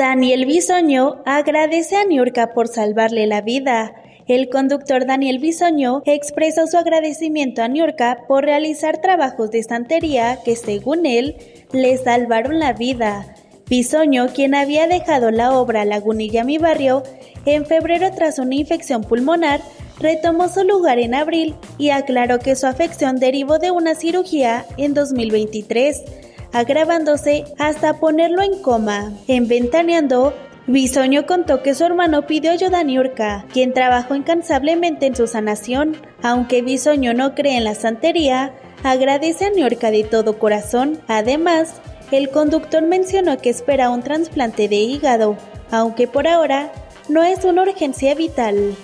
Daniel Bisoño agradece a Niurka por salvarle la vida. El conductor Daniel Bisoño expresó su agradecimiento a Niurka por realizar trabajos de santería que, según él, le salvaron la vida. Bisoño, quien había dejado la obra Lagunilla Mi Barrio, en febrero tras una infección pulmonar, retomó su lugar en abril y aclaró que su afección derivó de una cirugía en 2023 agravándose hasta ponerlo en coma. En Ventaneando, Bisoño contó que su hermano pidió ayuda a Niurka, quien trabajó incansablemente en su sanación. Aunque Bisoño no cree en la santería, agradece a Niurka de todo corazón. Además, el conductor mencionó que espera un trasplante de hígado, aunque por ahora no es una urgencia vital.